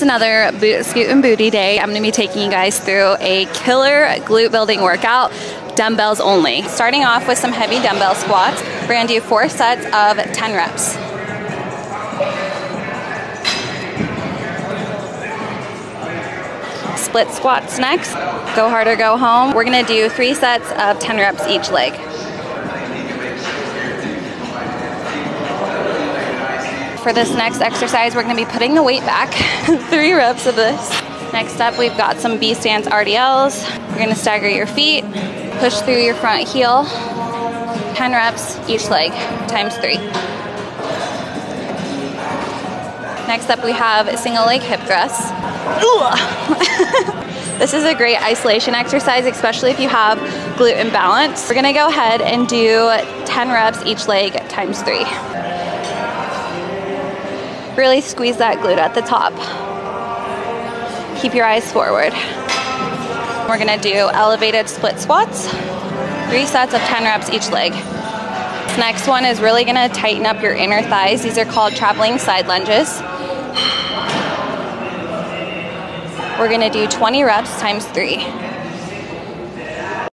It's another boot, scoot and booty day. I'm gonna be taking you guys through a killer glute building workout, dumbbells only. Starting off with some heavy dumbbell squats. We're gonna do four sets of 10 reps. Split squats next. Go hard or go home. We're gonna do three sets of 10 reps each leg. For this next exercise, we're gonna be putting the weight back, three reps of this. Next up, we've got some B stance RDLs. We're gonna stagger your feet, push through your front heel, 10 reps each leg, times three. Next up, we have single leg hip thrusts. this is a great isolation exercise, especially if you have glute imbalance. We're gonna go ahead and do 10 reps each leg times three. Really squeeze that glute at the top. Keep your eyes forward. We're gonna do elevated split squats, three sets of 10 reps each leg. This next one is really gonna tighten up your inner thighs. These are called traveling side lunges. We're gonna do 20 reps times three.